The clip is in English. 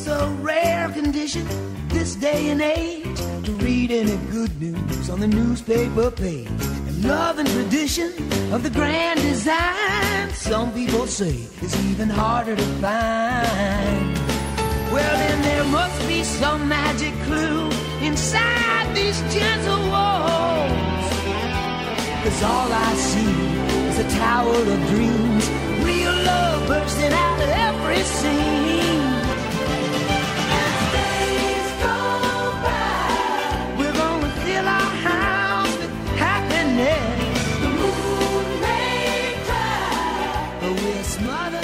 It's a rare condition this day and age to read any good news on the newspaper page. And love and tradition of the grand design, some people say it's even harder to find. Well, then there must be some magic clue inside these gentle walls. Cause all I see is a tower of dreams, real love. smother